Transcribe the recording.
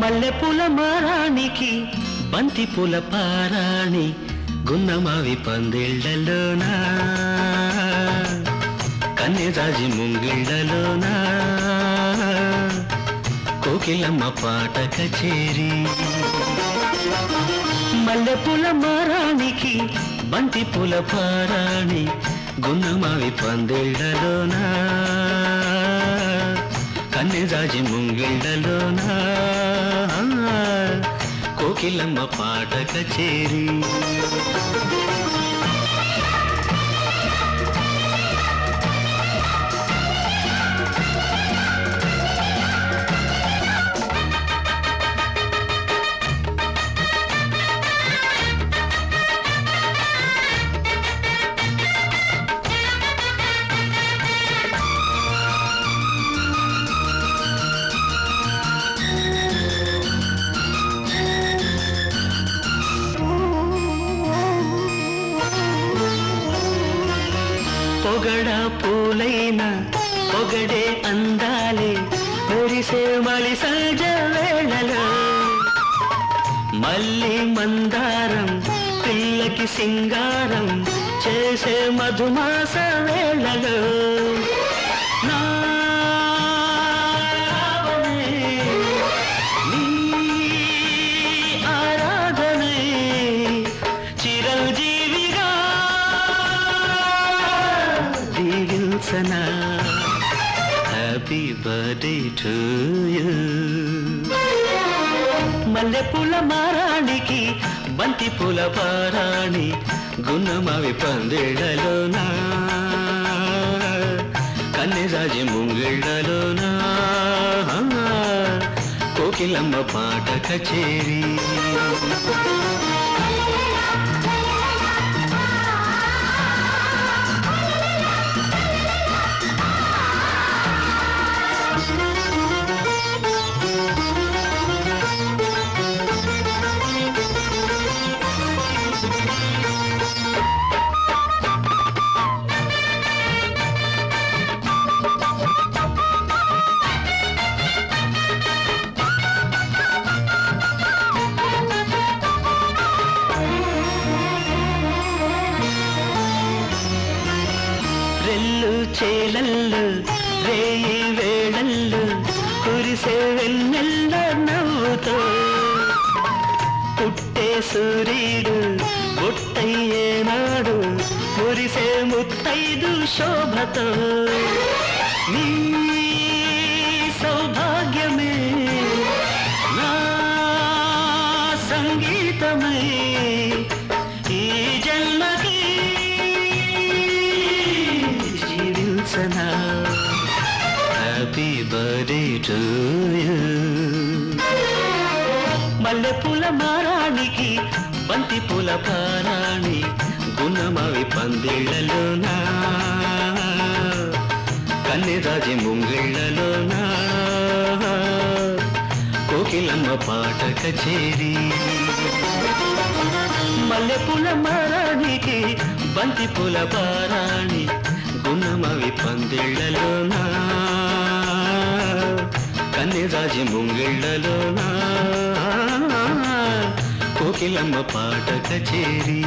మల్లెపూల మారానికి బంతి పూల పారాణి గున్నమావి పందిళ్ళలోనా? కన్యరాజి ముంగిళ్ళలోనా? కోకిలమ్మ పాట కచేరి మల్లెపూల మారానికి బంతి పూల పారాణి గున్నమావి పందిళ్ళలోనా? కన్యరాజి ముంగిళ్ళలోనా? కోకిలమ్మ పాట కచేరి. పొగడ పూలైన పొగడే అందాలే మురిసే మలి సహజ వేళలో. మళ్ళీ మందారం పిల్లకి సింగారం చేసే మధుమాస వేళలో. వాసన. హ్యాపీ బర్త్డే టు యూ మల్లెపూల మారాణికి బంతి పూల పారాణి గున్నమావి పందిళ్ళలోనా కన్నెరాజి ముంగిళ్ళలోనా కోకిలమ్మ పాట కచేరీ. రెల్లు చేలల్లు రేయి వేళల్లు కురిసే వెన్నెల్ల నవ్వుతో. పుట్టే సూర్యుడు పుట్టయ్యే నాడు కురిసే ముత్తైదు శోభతో. నీ సౌభాగ్యమే నా సంగీతమే. ఈ జన్మకి జీవించనా హ్యాపీ బర్త్డే టు యూ మల్లెపూల మారానికి బంతి పూల పారాణి గుణమవి పందిళ్ళలోనా. కన్నెరాజి ముంగిళ్ళలోనా. కోకిలమ్మ పాట కచేరీ మల్లెపూల మారానికి బంతి పూల పారాణి గుణమవి పందిళ్ళలోనా? కన్నెరాజి ముంగిళ్ళలోనా? కోకిలమ్మ పాట కచేరీ.